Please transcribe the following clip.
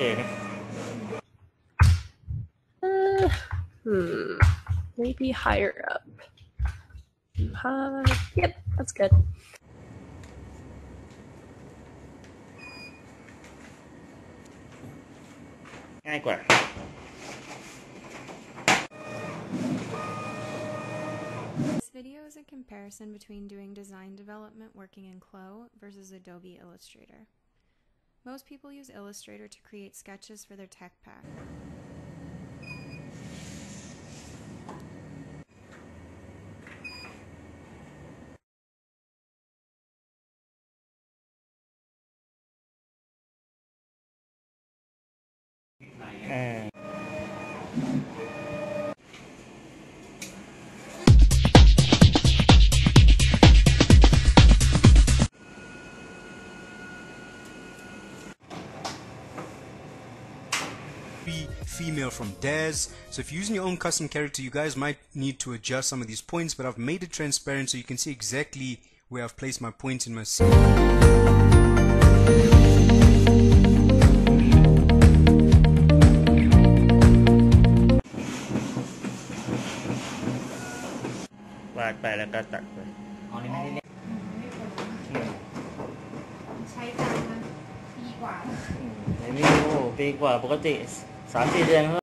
เคนะ Uh, hmm. Maybe higher up. Uh, yep, that's good. ง่ายกว่า This video is a comparison between doing design development working in Clo versus Adobe Illustrator. Most people use Illustrator to create sketches for their tech pack. Uh, be female from Daz. So if you're using your own custom character, you guys might need to adjust some of these points, but I've made it transparent so you can see exactly where I've placed my points in my scene. -วาดไปแล้วก็ตัดไป อ๋อนี่ไม่ได้เล่น ใช้การมาปีกว่า ไอ้นี่โอ้โห ปีกว่าปกติสามสี่เดือน